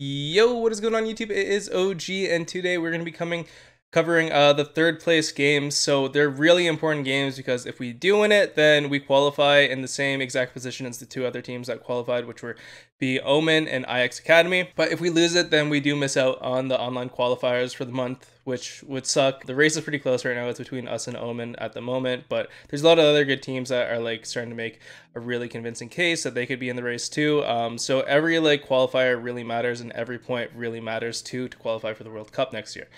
Yo, what is going on YouTube? It is OG, and today we're going to be coming covering uh, the third place games. So they're really important games because if we do win it, then we qualify in the same exact position as the two other teams that qualified, which were be Omen and IX Academy. But if we lose it, then we do miss out on the online qualifiers for the month, which would suck. The race is pretty close right now. It's between us and Omen at the moment, but there's a lot of other good teams that are like starting to make a really convincing case that they could be in the race too. Um, so every like qualifier really matters, and every point really matters too to qualify for the World Cup next year.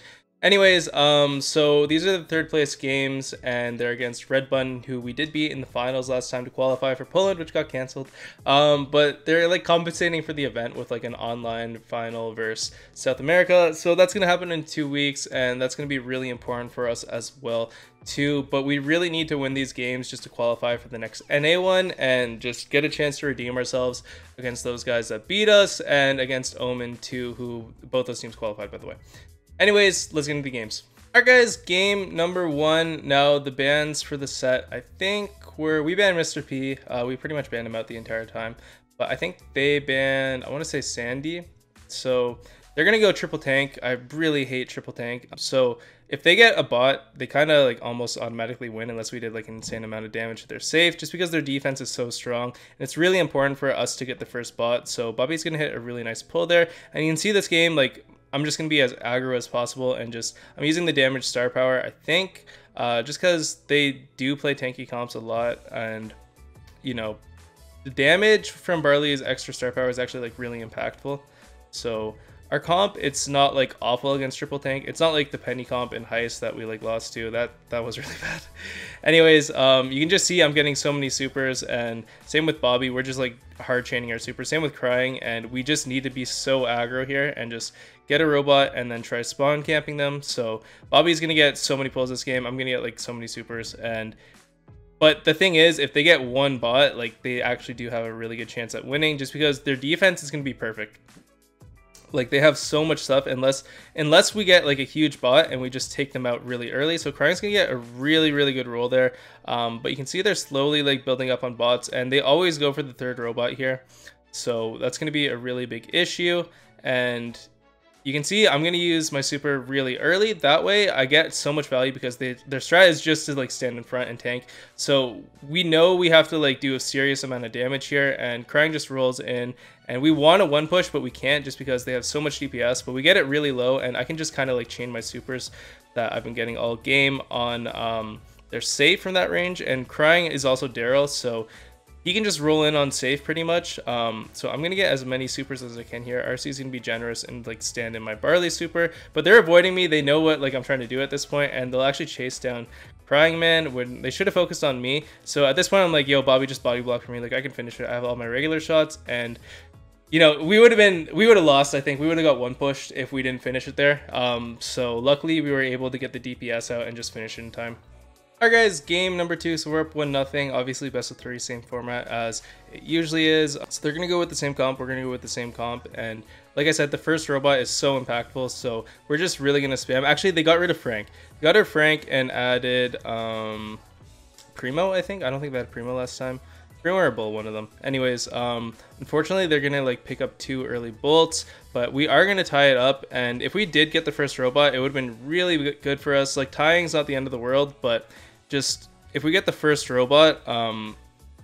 Anyways, um, so these are the third place games, and they're against Red Button, who we did beat in the finals last time to qualify for Poland, which got canceled. Um, but they're like compensating for the event with like an online final versus South America. So that's gonna happen in two weeks, and that's gonna be really important for us as well too. But we really need to win these games just to qualify for the next NA one and just get a chance to redeem ourselves against those guys that beat us and against Omen too, who both those teams qualified by the way. Anyways, let's get into the games. Alright guys, game number one. Now the bans for the set, I think were, we banned Mr. P. Uh, we pretty much banned him out the entire time. But I think they banned, I want to say Sandy. So they're going to go triple tank. I really hate triple tank. So if they get a bot, they kind of like almost automatically win unless we did like an insane amount of damage their safe just because their defense is so strong. And it's really important for us to get the first bot. So Bobby's going to hit a really nice pull there. And you can see this game, like I'm just going to be as aggro as possible and just, I'm using the damage star power, I think, uh, just because they do play tanky comps a lot and, you know, the damage from Barley's extra star power is actually like really impactful. So our comp, it's not like awful against triple tank. It's not like the penny comp in heist that we like lost to. That that was really bad. Anyways, um, you can just see I'm getting so many supers, and same with Bobby. We're just like hard chaining our super. Same with crying, and we just need to be so aggro here and just get a robot and then try spawn camping them. So Bobby's gonna get so many pulls this game. I'm gonna get like so many supers and. But the thing is, if they get one bot, like they actually do have a really good chance at winning, just because their defense is going to be perfect. Like they have so much stuff unless unless we get like a huge bot and we just take them out really early. So Crying's gonna get a really really good roll there. Um, but you can see they're slowly like building up on bots and they always go for the third robot here. So that's gonna be a really big issue. And you can see I'm going to use my super really early. That way I get so much value because they, their strat is just to like stand in front and tank. So we know we have to like do a serious amount of damage here and Crying just rolls in and we want a one push but we can't just because they have so much DPS but we get it really low and I can just kind of like chain my supers that I've been getting all game on um, they're safe from that range and crying is also Darryl so he can just roll in on safe pretty much. Um, so I'm gonna get as many supers as I can here. RC's gonna be generous and like stand in my Barley super, but they're avoiding me. They know what like I'm trying to do at this point, and they'll actually chase down Crying Man when they should have focused on me. So at this point, I'm like, yo, Bobby, just body block for me. Like I can finish it. I have all my regular shots, and you know, we would have been, we would have lost. I think we would have got one pushed if we didn't finish it there. Um, so luckily, we were able to get the DPS out and just finish it in time. Alright guys, game number two, so we're up 1 nothing. Obviously best of three, same format as it usually is. So they're to go with the same comp, we're to go with the same comp, and like I said, the first robot is so impactful, so we're just really to spam. Actually, they got rid of Frank. They got rid of Frank and added um, Primo, I think. I don't think they had Primo last time. Primo or Bull, one of them. Anyways, um, unfortunately, they're to like pick up two early bolts, but we are to tie it up, and if we did get the first robot, it would have been really good for us. Like, tying's not the end of the world, but just if we get the first robot, um,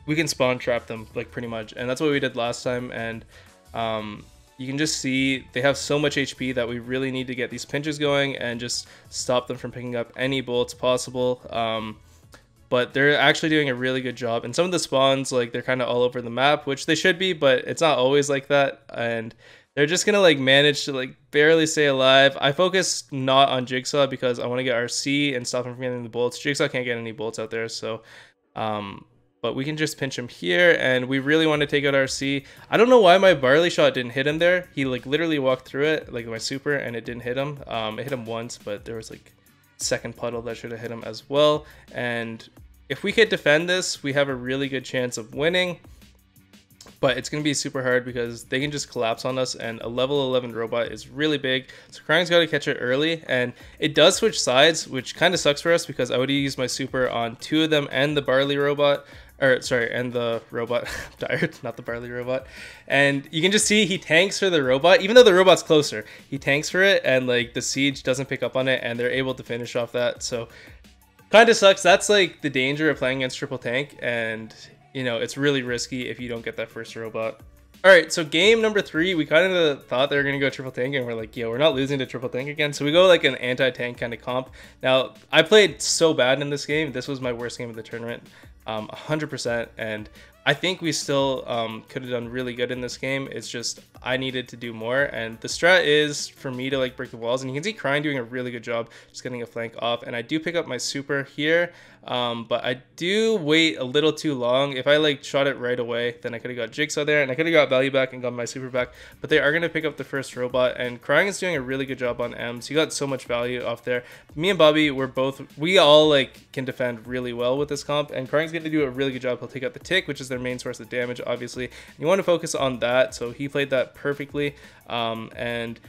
we can spawn trap them like pretty much, and that's what we did last time. And um, you can just see they have so much HP that we really need to get these pinches going and just stop them from picking up any bullets possible. Um, but they're actually doing a really good job. And some of the spawns, like they're kind of all over the map, which they should be, but it's not always like that. And they're just gonna like manage to like barely stay alive. I focus not on Jigsaw because I want to get RC and stop him from getting the bullets. Jigsaw can't get any bullets out there, so um, but we can just pinch him here and we really want to take out RC. I don't know why my barley shot didn't hit him there. He like literally walked through it, like my super, and it didn't hit him. Um, it hit him once, but there was like second puddle that should have hit him as well. And if we could defend this, we have a really good chance of winning but it's going to be super hard because they can just collapse on us and a level 11 robot is really big so Crying's got to catch it early and it does switch sides which kind of sucks for us because I would use my super on two of them and the barley robot or sorry, and the robot tired, not the barley robot. And you can just see he tanks for the robot, even though the robot's closer. He tanks for it, and like the siege doesn't pick up on it, and they're able to finish off that. So kind of sucks. That's like the danger of playing against triple tank, and you know it's really risky if you don't get that first robot. All right, so game number three, we kind of thought they were gonna go triple tank, and we're like, yo, we're not losing to triple tank again. So we go like an anti-tank kind of comp. Now, I played so bad in this game. This was my worst game of the tournament, um, 100%. And I think we still um, could have done really good in this game. It's just I needed to do more, and the strat is for me to like break the walls. And you can see Crying doing a really good job, just getting a flank off. And I do pick up my super here, um, but I do wait a little too long. If I like shot it right away, then I could have got Jigsaw there, and I could have got value back and got my super back. But they are gonna pick up the first robot, and Crying is doing a really good job on Emz. He got so much value off there. Me and Bobby were both we all like can defend really well with this comp, and Crying's gonna do a really good job. He'll take out the tick, which is their main source of damage, obviously. And you want to focus on that, so he played that perfectly. Um, and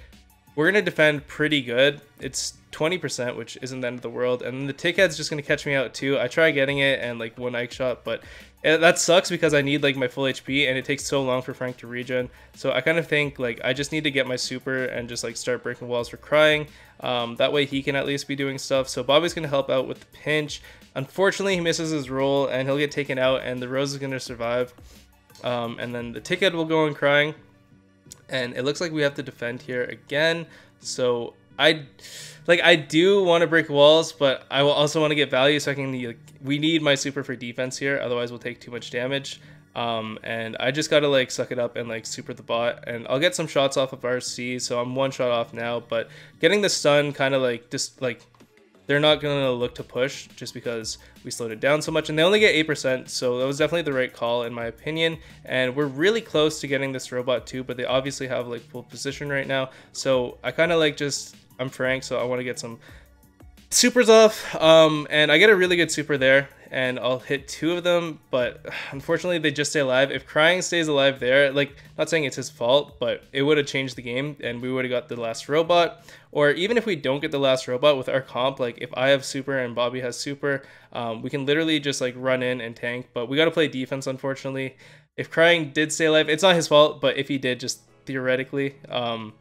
we're going to defend pretty good. It's 20%, which isn't the end of the world. And the tick head's just going to catch me out too. I try getting it and like one Ike shot, but it, that sucks because I need like my full HP and it takes so long for Frank to regen. So I kind of think like I just need to get my super and just like start breaking walls for crying. Um, that way he can at least be doing stuff. So Bobby's going to help out with the pinch. Unfortunately, he misses his roll and he'll get taken out and the Rosa is going to survive. Um, and then the ticket will go on crying. And it looks like we have to defend here again. So I like I do want to break walls, but I will also want to get value so I can like, we need my super for defense here, otherwise we'll take too much damage. Um, and I just gotta like suck it up and like super the bot and I'll get some shots off of RC so I'm one shot off now but getting the stun kind of like just like they're not going to look to push just because we slowed it down so much. And they only get 8%, so that was definitely the right call in my opinion. And we're really close to getting this robot too, but they obviously have like full position right now. So I kind of like just, I'm Frank, so I want to get some supers off. Um, and I get a really good super there and I'll hit two of them, but unfortunately they just stay alive. If Crying stays alive there, like, not saying it's his fault, but it would have changed the game and we would have got the last robot. Or even if we don't get the last robot with our comp, like if I have super and Bobby has super, um, we can literally just like run in and tank, but we got to play defense, unfortunately. If Crying did stay alive, it's not his fault, but if he did, just theoretically, um,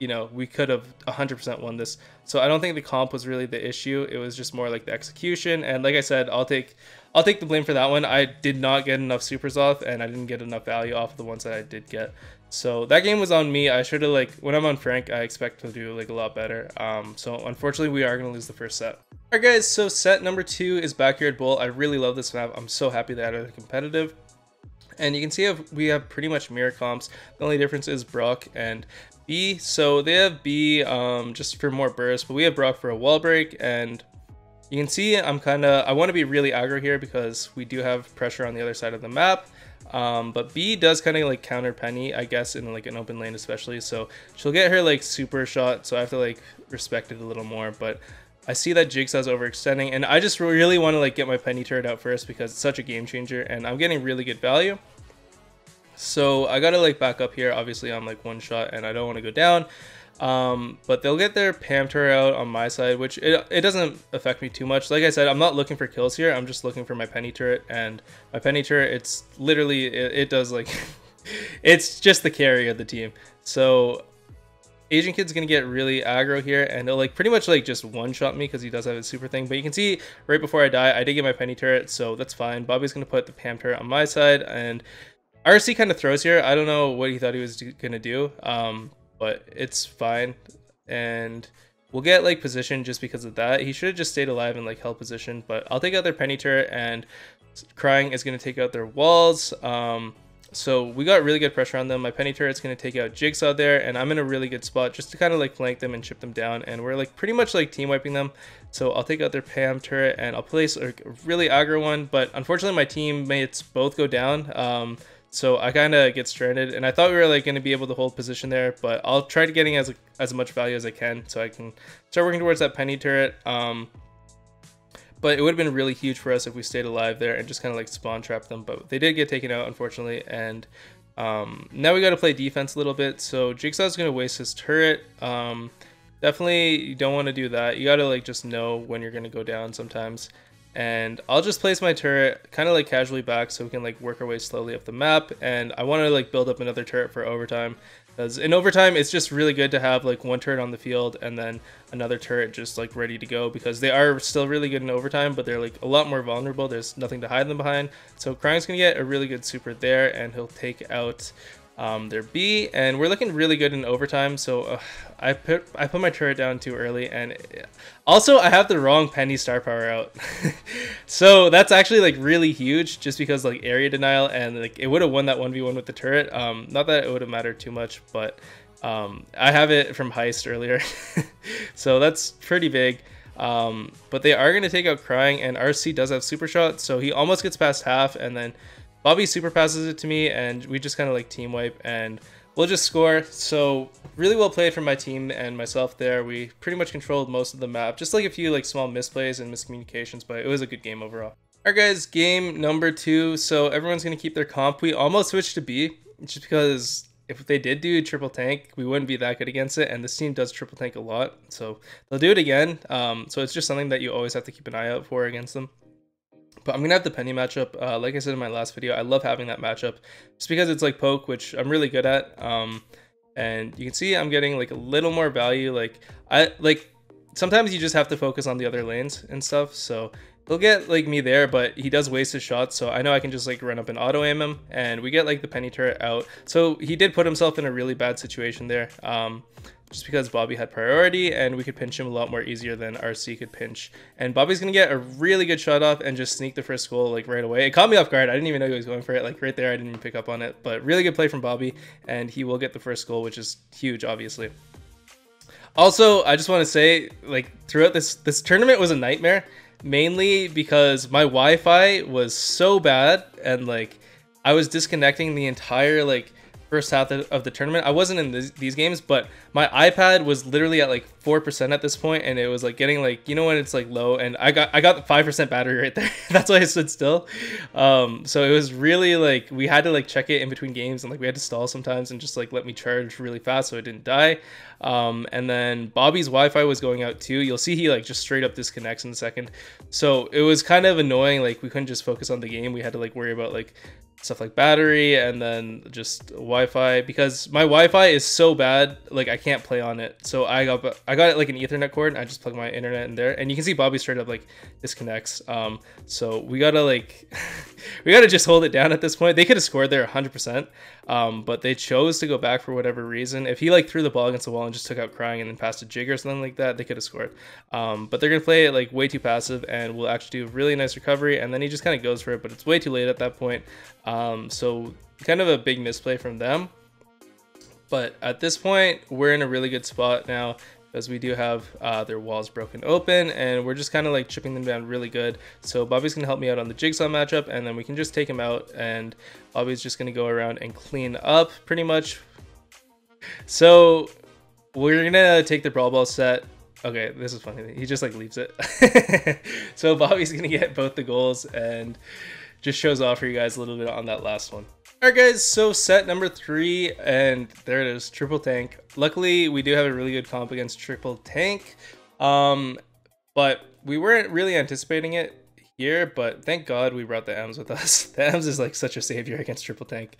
you know, we could have 100% won this. So I don't think the comp was really the issue. It was just more like the execution. And like I said, I'll take I'll take the blame for that one. I did not get enough supers off and I didn't get enough value off of the ones that I did get. So that game was on me. I should have like when I'm on Frank, I expect to do like a lot better. Um, so unfortunately, we are gonna lose the first set. Alright guys, so set number two is Backyard Bowl. I really love this map. I'm so happy that it's competitive. And you can see we have pretty much mirror comps. The only difference is Brock and Bea. So they have Bea um, just for more burst, but we have Brock for a wall break. And you can see I'm kind of, I want to be really aggro here because we do have pressure on the other side of the map. Um, but Bea does kind of like counter Penny, I guess, in like an open lane especially. So she'll get her like super shot, so I have to like respect it a little more. But I see that Jigsaw's overextending, and I just really want to like get my Penny turret out first because it's such a game changer, and I'm getting really good value. So I gotta like back up here. Obviously I'm like one shot and I don't want to go down. Um, but they'll get their Pam turret out on my side, which it, it doesn't affect me too much. Like I said, I'm not looking for kills here. I'm just looking for my penny turret and my penny turret. It's literally, it, it does like, it's just the carry of the team. So Asian Kid's gonna get really aggro here and he'll like pretty much like just one shot me because he does have his super thing. But you can see right before I die, I did get my penny turret, so that's fine. Bobby's gonna put the Pam turret on my side and RC kind of throws here. I don't know what he thought he was going to do, um, but it's fine. And we'll get like position just because of that. He should have just stayed alive and like held position, but I'll take out their penny turret and crying is going to take out their walls. Um, so we got really good pressure on them. My penny turret's going to take out Jigsaw there, and I'm in a really good spot just to kind of like flank them and chip them down. And we're like pretty much like team wiping them. So I'll take out their Pam turret and I'll place a really aggro one. But unfortunately, my teammates both go down. Um, so I kind of get stranded, and I thought we were like going to be able to hold position there, but I'll try to getting as as much value as I can, so I can start working towards that penny turret. Um, but it would have been really huge for us if we stayed alive there and just kind of like spawn trap them. But they did get taken out, unfortunately, and um, now we got to play defense a little bit. So Jigsaw's going to waste his turret. Um, definitely, you don't want to do that. You got to like just know when you're going to go down sometimes. And I'll just place my turret kind of like casually back so we can like work our way slowly up the map. And I want to like build up another turret for overtime because in overtime it's just really good to have like one turret on the field and then another turret just like ready to go because they are still really good in overtime but they're like a lot more vulnerable. There's nothing to hide them behind. So Crying's gonna get a really good super there and he'll take out um, their Bea, and we're looking really good in overtime. So uh, I put I put my turret down too early, and also I have the wrong penny star power out. so that's actually like really huge, just because like area denial, and like it would have won that one v one with the turret. Um, not that it would have mattered too much, but um, I have it from heist earlier, so that's pretty big. Um, but they are going to take out Crying, and RC does have super shot, so he almost gets past half, and then Bobby super passes it to me, and we just kind of like team wipe, and we'll just score. So really well played from my team and myself there. We pretty much controlled most of the map, just like a few like small misplays and miscommunications, but it was a good game overall. Alright guys, game number two. So everyone's to keep their comp. We almost switched to Bea, just because if they did do triple tank, we wouldn't be that good against it. And this team does triple tank a lot, so they'll do it again. Um, so it's just something that you always have to keep an eye out for against them. But I'm gonna have the Penny matchup. Uh, like I said in my last video, I love having that matchup just because it's like poke, which I'm really good at. Um, and you can see I'm getting like a little more value. Like I like sometimes you just have to focus on the other lanes and stuff. So he'll get like me there, but he does waste his shots. So I know I can just like run up and auto aim him, and we get like the Penny turret out. So he did put himself in a really bad situation there. Um, just because Bobby had priority and we could pinch him a lot more easier than RC could pinch. And Bobby's gonna get a really good shot off and just sneak the first goal like right away. It caught me off guard. I didn't even know he was going for it. Like right there, I didn't even pick up on it. But really good play from Bobby, and he will get the first goal, which is huge, obviously. Also, I just want to say, like throughout this this tournament was a nightmare, mainly because my Wi-Fi was so bad and like I was disconnecting the entire like first half of the tournament. I wasn't in this, these games, but my iPad was literally at like four percent at this point, and it was like getting like you know when it's like low, and I got I got the five percent battery right there. That's why I stood still. Um, so it was really like we had to like check it in between games, and like we had to stall sometimes and just like let me charge really fast so it didn't die. Um, and then Bobby's Wi-Fi was going out too. You'll see he like just straight up disconnects in a second. So it was kind of annoying. Like we couldn't just focus on the game. We had to like worry about like stuff like battery and then just Wi-Fi because my Wi-Fi is so bad like I can't play on it. So I got I got it like an Ethernet cord. And I just plug my internet in there, and you can see Bobby straight up like disconnects. Um, so we gotta like we gotta just hold it down at this point. They could have scored there 100, percent um, but they chose to go back for whatever reason. If he like threw the ball against the wall and just took out crying and then passed a jig or something like that, they could have scored. Um, but they're gonna play it like way too passive, and we'll actually do a really nice recovery, and then he just kind of goes for it, but it's way too late at that point. Um, so kind of a big misplay from them. But at this point, we're in a really good spot now because we do have uh, their walls broken open and we're just kind of like chipping them down really good. So Bobby's gonna help me out on the jigsaw matchup and then we can just take him out and Bobby's just gonna go around and clean up pretty much. So we're gonna take the brawl ball set. Okay, this is funny. He just like leaves it. so Bobby's gonna get both the goals and just shows off for you guys a little bit on that last one. Alright guys, so set number three, and there it is, triple tank. Luckily, we do have a really good comp against triple tank, um, but we weren't really anticipating it here, but thank God we brought the Emz with us. The Emz is like such a savior against triple tank.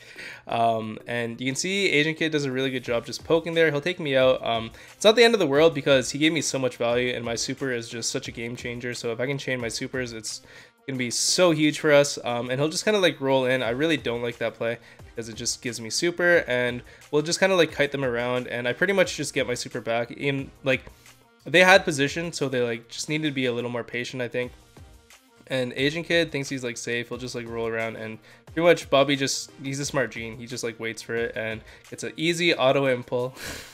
Um, and you can see Agent Kid does a really good job just poking there. He'll take me out. Um, it's not the end of the world because he gave me so much value and my super is just such a game changer. So if I can chain my supers, it's gonna be so huge for us um, and he'll just kind of like roll in. I really don't like that play because it just gives me super and we'll just kind of like kite them around and I pretty much just get my super back. In like they had position so they like just needed to be a little more patient I think. And Asian kid thinks he's like safe. He'll just like roll around and pretty much Bobby just he's a smart gene. He just like waits for it and it's an easy auto impulse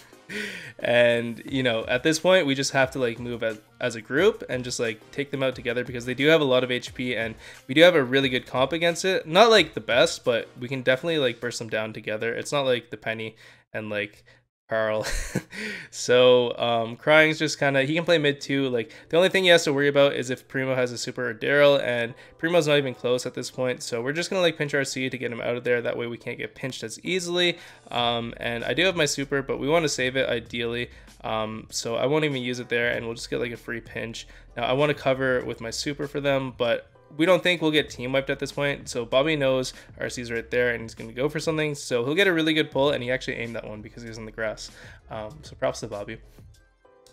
and you know at this point we just have to like move as, as a group and just like take them out together because they do have a lot of hp and we do have a really good comp against it. Not like the best but we can definitely like burst them down together. It's not like the penny and like Carl. so um, Crying's just kind of he can play mid too. Like the only thing he has to worry about is if Primo has a super or Darryl, and Primo's not even close at this point. So we're just gonna like pinch RC to get him out of there. That way we can't get pinched as easily. Um, and I do have my super, but we want to save it ideally. Um, so I won't even use it there, and we'll just get like a free pinch. Now I want to cover with my super for them, but we don't think we'll get team wiped at this point. So Bobby knows RC's right there and he's going to go for something. So he'll get a really good pull and he actually aimed that one because he was in the grass. Um, so props to Bobby.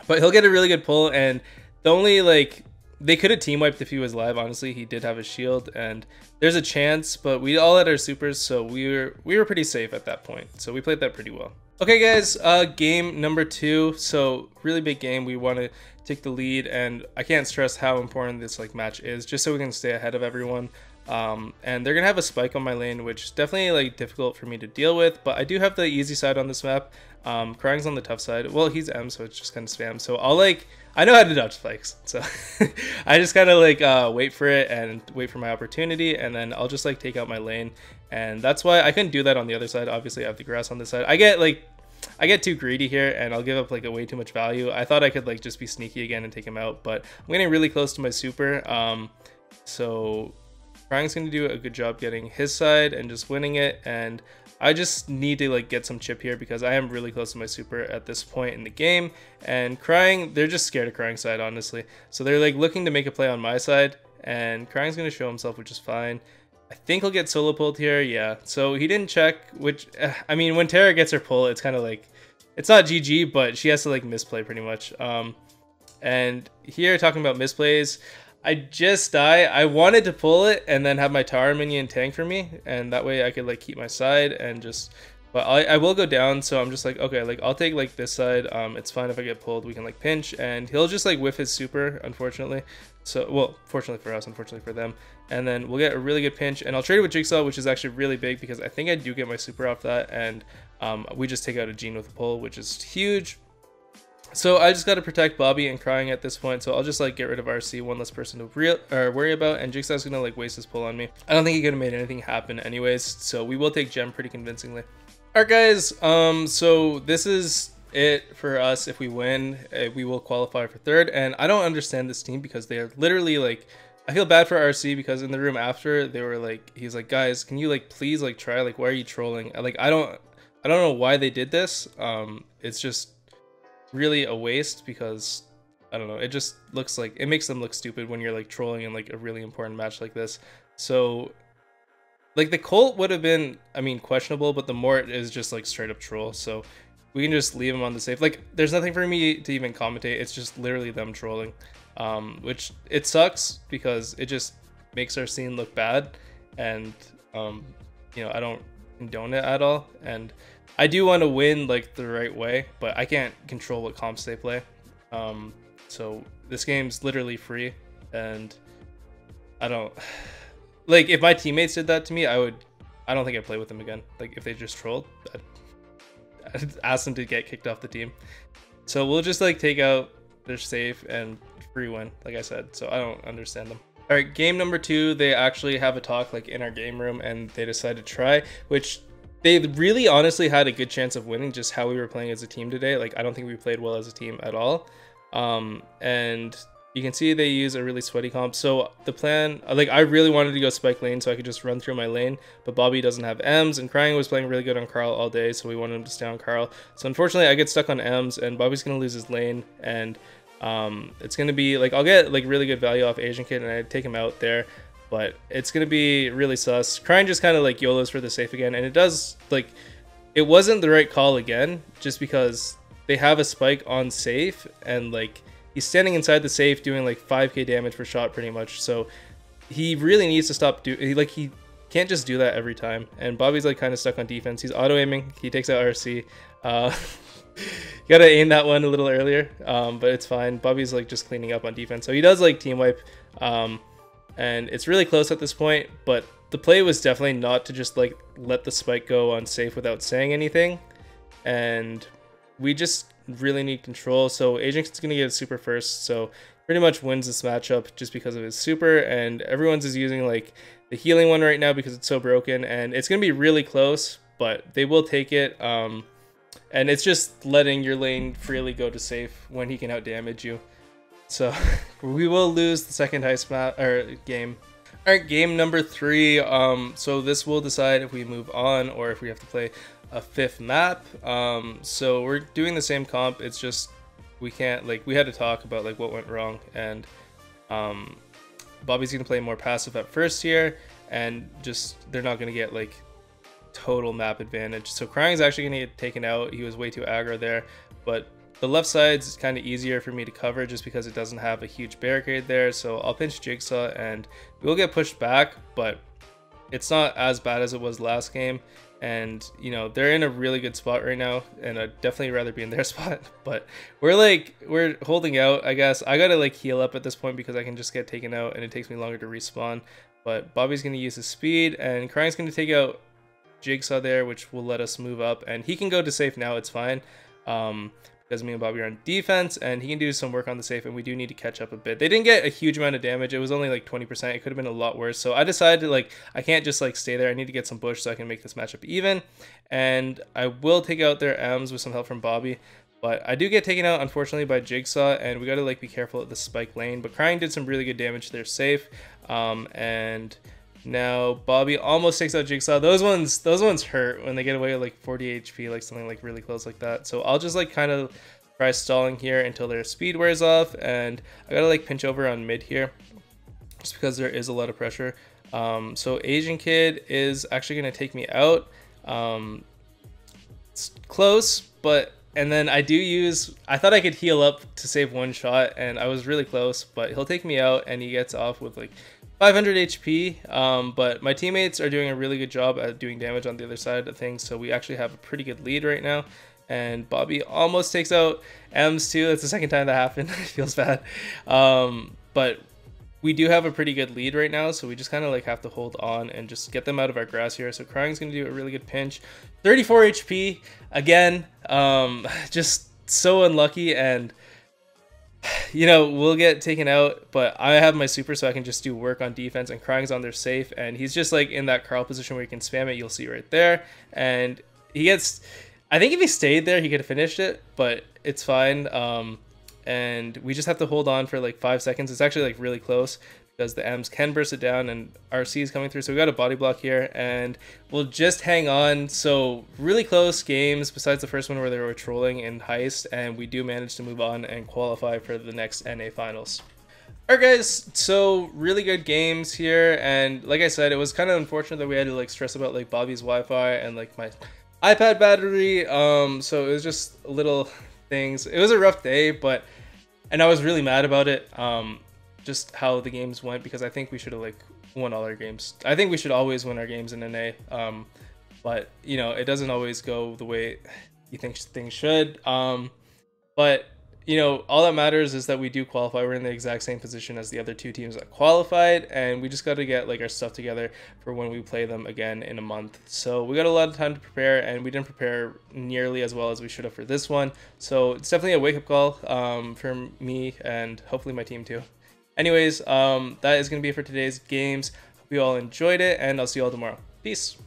But he'll get a really good pull and the only like they could have team wiped if he was live. Honestly, he did have a shield and there's a chance, but we all had our supers, so we were we were pretty safe at that point. So we played that pretty well. Okay, guys, uh, game number two. So really big game. We want to take the lead, and I can't stress how important this like match is, just so we can stay ahead of everyone. Um, and they're gonna have a spike on my lane, which is definitely like difficult for me to deal with. But I do have the easy side on this map. Um, Crying's on the tough side. Well, he's M, so it's just kind of spam. So I'll like I know how to dodge spikes, so I just kind of like uh, wait for it and wait for my opportunity, and then I'll just like take out my lane. And that's why I couldn't do that on the other side. Obviously, I have the grass on this side. I get like I get too greedy here and I'll give up like a way too much value. I thought I could like just be sneaky again and take him out, but I'm getting really close to my super. Um, so Crying's gonna do a good job getting his side and just winning it. And I just need to like get some chip here because I am really close to my super at this point in the game. And Crying, they're just scared of Crying side, honestly. So they're like looking to make a play on my side and Crying's gonna show himself, which is fine. I think he'll get solo pulled here. Yeah. So he didn't check, which, uh, I mean, when Tara gets her pull, it's kind of like, it's not GG, but she has to like misplay pretty much. Um, and here talking about misplays, I just die. I wanted to pull it and then have my tower minion tank for me, and that way I could like keep my side and just. But I, I will go down, so I'm just like, okay, like I'll take like this side. Um, it's fine if I get pulled. We can like pinch, and he'll just like whiff his super, unfortunately. So, well, fortunately for us, unfortunately for them. And then we'll get a really good pinch. And I'll trade with Jigsaw, which is actually really big because I think I do get my super off that. And um, we just take out a Gene with a pull, which is huge. So I just got to protect Bobby and Crying at this point. So I'll just like get rid of RC, one less person to real or worry about. And Jigsaw's to like waste his pull on me. I don't think he could have made anything happen anyways. So we will take Gem pretty convincingly. Alright guys, um, so this is it for us. If we win, uh, we will qualify for third. And I don't understand this team because they are literally like, I feel bad for RC because in the room after they were like, he's like, guys, can you like please like try like why are you trolling? Like I don't, I don't know why they did this. Um, it's just really a waste because I don't know. It just looks like it makes them look stupid when you're like trolling in like a really important match like this. So like the Colt would have been, I mean, questionable, but the Mort is just like straight up troll. So we can just leave them on the safe. Like, there's nothing for me to even commentate. It's just literally them trolling, um, which it sucks because it just makes our scene look bad, and um, you know I don't condone it at all. And I do want to win like the right way, but I can't control what comps they play. Um, so this game's literally free, and I don't like if my teammates did that to me, I would. I don't think I'd play with them again. Like if they just trolled, I'd ask them to get kicked off the team. So we'll just like take out their safe and free win, like I said. So I don't understand them. All right, game number two, they actually have a talk like in our game room and they decide to try, which they really honestly had a good chance of winning just how we were playing as a team today. Like I don't think we played well as a team at all. Um, and you can see they use a really sweaty comp. So the plan, like I really wanted to go spike lane so I could just run through my lane, but Bobby doesn't have Emz and Crying was playing really good on Carl all day, so we wanted him to stay on Carl. So unfortunately I get stuck on Emz and Bobby's gonna lose his lane and um, it's gonna be like, I'll get like really good value off Asian Kid and I take him out there, but it's gonna be really sus. Crying just kind of like YOLOs for the safe again and it does like, it wasn't the right call again, just because they have a spike on safe and like, he's standing inside the safe doing like 5k damage per shot pretty much. So he really needs to stop do like he can't just do that every time. And Bobby's like kind of stuck on defense. He's auto aiming. He takes out RC. Uh, gotta aim that one a little earlier, um, but it's fine. Bobby's like just cleaning up on defense. So he does like team wipe, um, and it's really close at this point. But the play was definitely not to just like let the spike go on safe without saying anything, and we just really need control. So Agent's to get a super first. So pretty much wins this matchup just because of his super. And everyone's is using like the healing one right now because it's so broken. And it's to be really close, but they will take it. Um, and it's just letting your lane freely go to safe when he can outdamage you. So we will lose the second heist map or game. All right, game number three. Um, so this will decide if we move on or if we have to play a fifth map. Um, so we're doing the same comp. It's just we can't like we had to talk about like what went wrong and um, Bobby's gonna play more passive at first here and just they're not gonna get like total map advantage. So Crying's actually gonna get taken out. He was way too aggro there, but the left side's kind of easier for me to cover just because it doesn't have a huge barricade there. So I'll pinch Jigsaw and we'll get pushed back, but it's not as bad as it was last game. And, you know, they're in a really good spot right now. And I'd definitely rather be in their spot. But we're like, we're holding out, I guess. I gotta like heal up at this point because I can just get taken out and it takes me longer to respawn. But Bobby's gonna use his speed and Crying's gonna take out Jigsaw there, which will let us move up. And he can go to safe now, it's fine. Um, me and Bobby are on defense, and he can do some work on the safe, and we do need to catch up a bit. They didn't get a huge amount of damage. It was only like 20%. It could have been a lot worse. So I decided, to, like, I can't just, like, stay there. I need to get some bush so I can make this matchup even. And I will take out their Emz with some help from Bobby. But I do get taken out, unfortunately, by Jigsaw, and we gotta, like, be careful at the spike lane. But Crying did some really good damage to their safe. Um, and... Now Bobby almost takes out Jigsaw. Those ones, those ones hurt when they get away like 40 HP, like something like really close like that. So I'll just like kind of try stalling here until their speed wears off, and I gotta like pinch over on mid here, just because there is a lot of pressure. Um, so Asian Kid is actually gonna take me out. Um, it's close, but and then I do use, I thought I could heal up to save one shot and I was really close, but he'll take me out and he gets off with like 500 HP, um, but my teammates are doing a really good job at doing damage on the other side of things, so we actually have a pretty good lead right now. And Bobby almost takes out Emz too. That's the second time that happened. it feels bad. Um, but we do have a pretty good lead right now, so we just kind of like have to hold on and just get them out of our grass here. So Crying's gonna do a really good pinch. 34 HP again. Um, just so unlucky and you know, we'll get taken out, but I have my super so I can just do work on defense and Crying's on there safe and he's just like in that Carl position where he can spam it, you'll see right there. And he gets I think if he stayed there he could have finished it, but it's fine. Um and we just have to hold on for like five seconds. It's actually like really close because the Emz can burst it down and RC is coming through. So we got a body block here and we'll just hang on. So really close games besides the first one where they were trolling in Heist and we do manage to move on and qualify for the next NA finals. Alright guys, so really good games here and like I said, it was kind of unfortunate that we had to like stress about like Bobby's Wi-Fi and like my iPad battery. Um, so it was just little things. It was a rough day, but and I was really mad about it. Um, just how the games went because I think we should have like won all our games. I think we should always win our games in NA. Um, but you know, it doesn't always go the way you think things should. Um, but you know, all that matters is that we do qualify. We're in the exact same position as the other two teams that qualified, and we just got to get like our stuff together for when we play them again in a month. So we got a lot of time to prepare, and we didn't prepare nearly as well as we should have for this one. So it's definitely a wake up call um, for me and hopefully my team too. Anyways, um, that is going to be it for today's games. Hope you all enjoyed it, and I'll see you all tomorrow. Peace.